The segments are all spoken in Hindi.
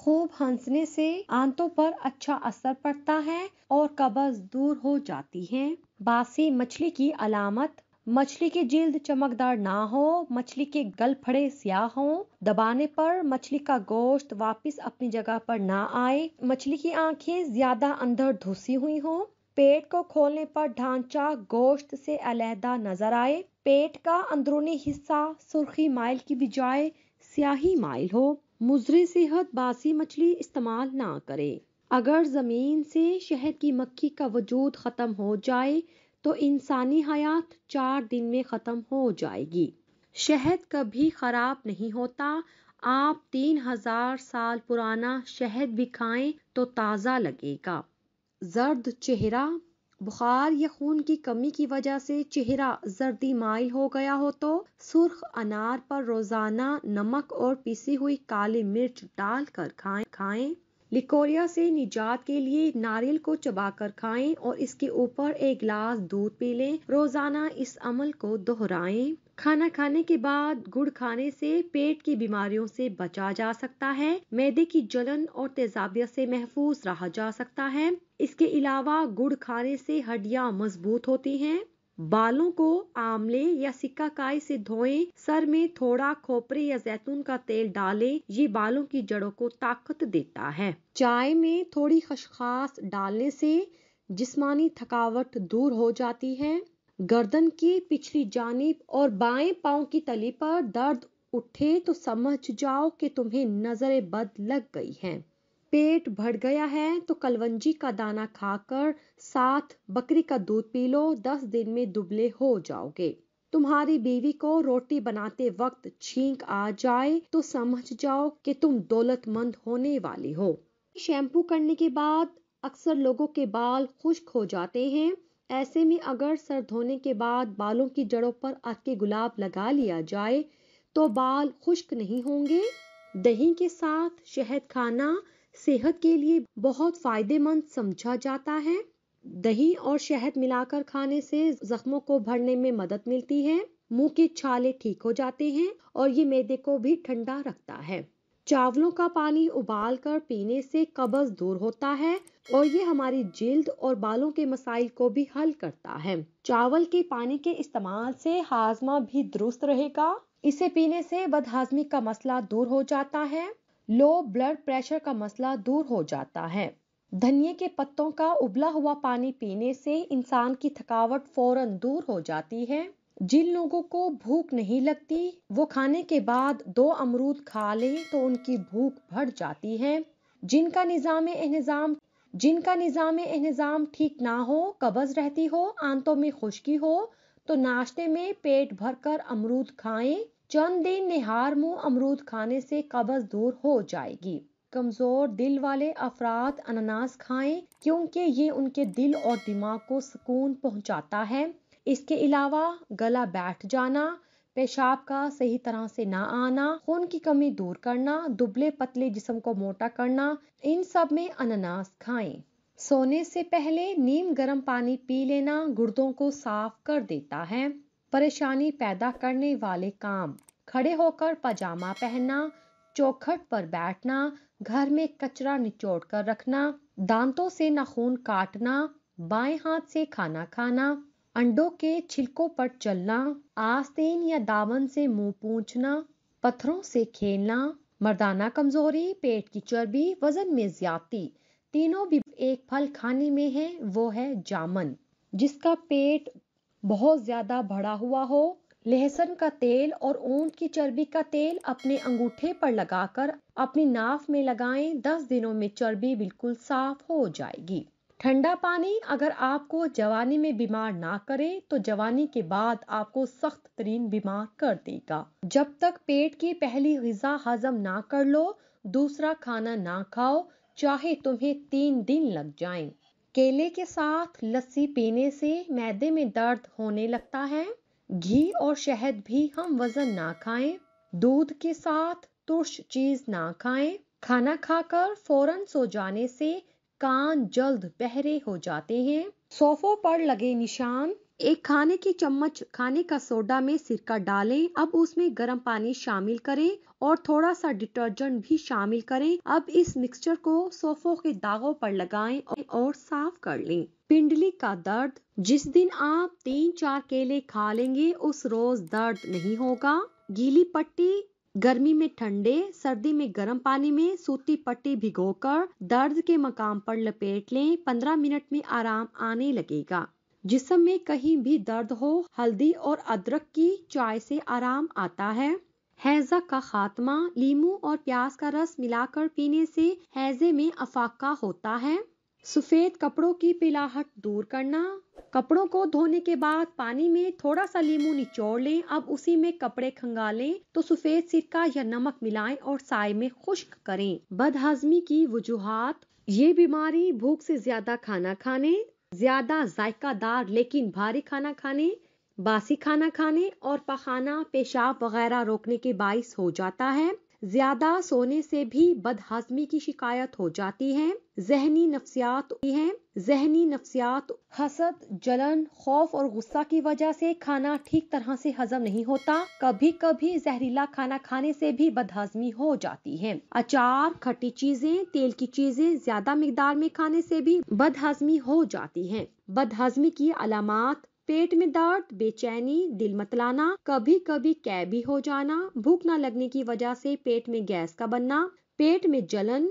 खूब हंसने से आंतों पर अच्छा असर पड़ता है और कब्ज दूर हो जाती है। बासी मछली की अलामत, मछली की जिल्द चमकदार ना हो, मछली के गल फड़े स्याह हो, दबाने पर मछली का गोश्त वापस अपनी जगह पर ना आए, मछली की आँखें ज़्यादा अंदर धुसी हुई हो, पेट को खोलने पर ढांचा गोश्त से अलहदा नज़र आए, पेट का अंदरूनी हिस्सा सुर्खी माइल की बजाय स्याही माइल हो। मुजरी सेहत बासी मछली इस्तेमाल ना करें। अगर ज़मीन से शहद की मक्खी का वजूद खत्म हो जाए तो इंसानी हयात चार दिन में ख़त्म हो जाएगी। शहद कभी ख़राब नहीं होता। आप तीन हज़ार साल पुराना शहद भी खाएँ तो ताज़ा लगेगा। जर्द चेहरा बुखार या खून की कमी की वजह से चेहरा जर्दी माइल हो गया हो तो सुर्ख अनार पर रोज़ाना नमक और पीसी हुई काली मिर्च डालकर खाएँ खाएँ। लिकोरिया से निजात के लिए नारियल को चबाकर खाएँ और इसके ऊपर एक गिलास दूध पी लें। रोज़ाना इस अमल को दोहराएँ। खाना खाने के बाद गुड़ खाने से पेट की बीमारियों से बचा जा सकता है, मैदे की जलन और तेजाबियत से महफूज रहा जा सकता है। इसके अलावा गुड़ खाने से हड्डियाँ मज़बूत होती हैं। बालों को आमले या सिक्काकाई से धोएँ, सर में थोड़ा खोपरे या जैतून का तेल डालें, ये बालों की जड़ों को ताकत देता है। चाय में थोड़ी खशखास डालने से जिस्मानी थकावट दूर हो जाती है। गर्दन की पिछली जानिब और बाएँ पाँव की तली पर दर्द उठे तो समझ जाओ कि तुम्हें नज़र बद लग गई है। पेट भर गया है तो कलवंजी का दाना खाकर साथ बकरी का दूध पी लो, दस दिन में दुबले हो जाओगे। तुम्हारी बीवी को रोटी बनाते वक्त छींक आ जाए तो समझ जाओ कि तुम दौलतमंद होने वाली हो। शैम्पू करने के बाद अक्सर लोगों के बाल खुश्क हो जाते हैं ऐसे में अगर सर धोने के बाद बालों की जड़ों पर अरके गुलाब लगा लिया जाए तो बाल खुश्क नहीं होंगे। दही के साथ शहद खाना सेहत के लिए बहुत फ़ायदेमंद समझा जाता है। दही और शहद मिलाकर खाने से जख्मों को भरने में मदद मिलती है। मुँह के छाले ठीक हो जाते हैं और ये मैदे को भी ठंडा रखता है। चावलों का पानी उबाल कर पीने से कब्ज दूर होता है और ये हमारी जिल्द और बालों के मसाइल को भी हल करता है। चावल के पानी के इस्तेमाल से हाजमा भी दुरुस्त रहेगा। इसे पीने से बदहाजमी का मसला दूर हो जाता है। लो ब्लड प्रेशर का मसला दूर हो जाता है। धनिए के पत्तों का उबला हुआ पानी पीने से इंसान की थकावट फ़ौरन दूर हो जाती है। जिन लोगों को भूख नहीं लगती, वो खाने के बाद दो अमरूद खा लें तो उनकी भूख बढ़ जाती है। जिनका निज़ाम एहजाम जिनका निज़ाम एहजाम ठीक ना हो, कब्ज रहती हो, आंतों में खुश्की हो तो नाश्ते में पेट भरकर अमरूद खाएँ। चंद दिन निहार मुँह अमरूद खाने से कब्ज दूर हो जाएगी। कमज़ोर दिल वाले अफराद अनानास खाएँ, क्योंकि ये उनके दिल और दिमाग को सुकून पहुंचाता है। इसके अलावा गला बैठ जाना, पेशाब का सही तरह से ना आना, खून की कमी दूर करना, दुबले पतले जिस्म को मोटा करना, इन सब में अनानास खाएँ। सोने से पहले नीम गर्म पानी पी लेना गुर्दों को साफ़ कर देता है। परेशानी पैदा करने वाले काम। खड़े होकर पजामा पहनना, चौखट पर बैठना, घर में कचरा निचोड़ कर रखना, दांतों से नाखून काटना, बाएँ हाथ से खाना खाना अंडों के छिलकों पर चलना, आस्तीन या दामन से मुँह पूछना, पत्थरों से खेलना, मर्दाना कमज़ोरी, पेट की चर्बी, वज़न में ज़्यादा तीनों भी एक फल खाने में है, वो है जामन, जिसका पेट बहुत ज़्यादा बढ़ा हुआ हो। लहसुन का तेल और ऊँट की चर्बी का तेल अपने अंगूठे पर लगाकर अपनी नाफ में लगाएँ, दस दिनों में चर्बी बिल्कुल साफ़ हो जाएगी। ठंडा पानी अगर आपको जवानी में बीमार ना करे तो जवानी के बाद आपको सख्त तरीन बीमार कर देगा। जब तक पेट की पहली गजा हजम ना कर लो, दूसरा खाना ना खाओ, चाहे तुम्हें तीन दिन लग जाएँ। केले के साथ लस्सी पीने से मैदे में दर्द होने लगता है। घी और शहद भी हम वज़न ना खाएँ, दूध के साथ तुर्श चीज़ ना खाएँ। खाना खाकर फ़ौरन सो जाने से कान जल्द बहरे हो जाते हैं। सोफों पर लगे निशान। एक खाने की चम्मच, खाने का सोडा में सिरका डालें। अब उसमें गर्म पानी शामिल करें और थोड़ा सा डिटर्जेंट भी शामिल करें। अब इस मिक्सचर को सोफों के दागों पर लगाएँ और साफ़ कर लें। पिंडली का दर्द। जिस दिन आप तीन चार केले खा लेंगे, उस रोज दर्द नहीं होगा। गीली पट्टी गर्मी में ठंडे, सर्दी में गर्म पानी में सूती पट्टी भिगोकर दर्द के मकाम पर लपेट लें, पंद्रह मिनट में आराम आने लगेगा। जिसम में कहीं भी दर्द हो, हल्दी और अदरक की चाय से आराम आता है। हैजा का खात्मा लीमू और प्याज का रस मिलाकर पीने से हैजे में अफाका होता है। सफ़ेद कपड़ों की पिलाहट दूर करना, कपड़ों को धोने के बाद पानी में थोड़ा सा लीमू निचोड़ लें, अब उसी में कपड़े खंगालें तो सफ़ेद सिरका या नमक मिलाएँ और साय में खुश्क करें। बदहजमी की वजूहत, ये बीमारी भूख से ज़्यादा खाना खाने, ज़्यादा जायकादार लेकिन भारी खाना खाने, बासी खाना खाने और पखाना, पेशाब वगैरह रोकने के बाइस हो जाता है। ज़्यादा सोने से भी बदहजमी की शिकायत हो जाती है। जहनी नफ्सियात है। जहनी नफ्सियात, हसद, जलन, खौफ और गुस्सा की वजह से खाना ठीक तरह से हजम नहीं होता। कभी कभी जहरीला खाना खाने से भी बदहजमी हो जाती है। अचार, खट्टी चीज़ें, तेल की चीज़ें ज़्यादा मिकदार में खाने से भी बदहजमी हो जाती है। बदहजमी की अलामत पेट में दर्द, बेचैनी, दिल मतलाना कभी कभी कैबी हो जाना, भूख न लगने की वजह से पेट में गैस का बनना, पेट में जलन,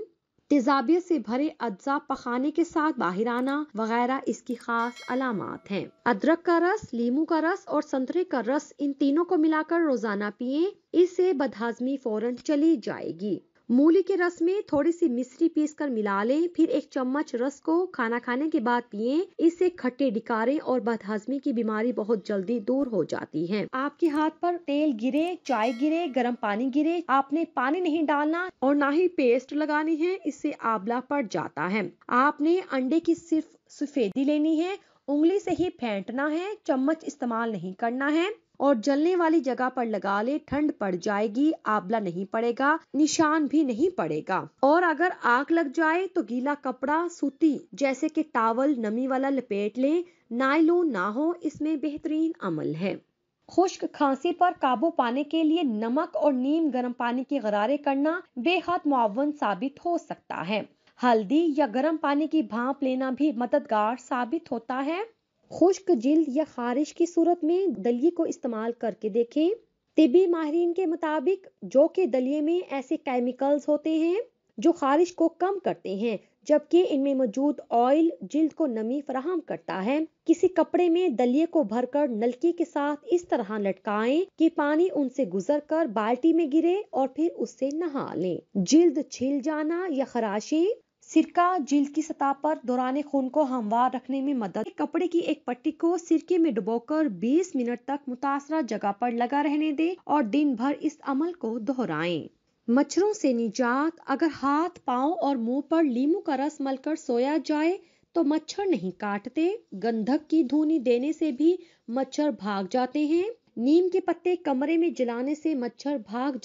तेजाबियत से भरे अज्जा पखाने के साथ बाहर आना, वगैरह इसकी खास अलामत हैं। अदरक का रस, लीमू का रस और संतरे का रस इन तीनों को मिलाकर रोज़ाना पिए, इससे बदहाजमी फ़ौरन चली जाएगी मूली के रस में थोड़ी सी मिश्री पीस कर मिला लें, फिर एक चम्मच रस को खाना खाने के बाद पिए। इससे खट्टे डिकारे और बदहजमी की बीमारी बहुत जल्दी दूर हो जाती है। आपके हाथ पर तेल गिरे, चाय गिरे, गर्म पानी गिरे, आपने पानी नहीं डालना और ना ही पेस्ट लगानी है, इससे आबला पड़ जाता है। आपने अंडे की सिर्फ़ सफेदी लेनी है उंगली से ही फेंटना है, चम्मच इस्तेमाल नहीं करना है और जलने वाली जगह पर लगा ले, ठंड पड़ जाएगी आबला नहीं पड़ेगा, निशान भी नहीं पड़ेगा। और अगर आग लग जाए तो गीला कपड़ा, सूती, जैसे कि टावल, नमी वाला लपेट ले, नायलॉन ना हो, इसमें बेहतरीन अमल है। खुश्क खांसी पर काबू पाने के लिए नमक और नीम गर्म पानी की गरारे करना बेहद मुआवन साबित हो सकता है। हल्दी या गर्म पानी की भाप लेना भी मददगार साबित होता है। खुश्क जिल्द या खारिश की सूरत में दलिए को इस्तेमाल करके देखें। तिबी माहरीन के मुताबिक, जो कि दलिए में ऐसे केमिकल्स होते हैं, जो खारिश को कम करते हैं, जबकि इनमें मौजूद ऑयल जिल्द को नमी फराहम करता है। किसी कपड़े में दलिए को भरकर नलकी के साथ इस तरह लटकाएँ कि पानी उनसे गुजर कर बाल्टी में गिरे और फिर उससे नहा लें। जिल्द छिल जाना या खराशी सिरका जिल्द की सतह पर दौरान खून को हमवार रखने में मदद। कपड़े की एक पट्टी को सिरके में डुबोकर 20 मिनट तक मुतासरा जगह पर लगा रहने दें और दिन भर इस अमल को दोहराएँ। मच्छरों से निजात, अगर हाथ, पाँव और मुँह पर लीमू का रस मलकर सोया जाए तो मच्छर नहीं काटते। गंधक की धुनी देने से भी मच्छर भाग जाते हैं। नीम के पत्ते कमरे में जलाने से मच्छर भाग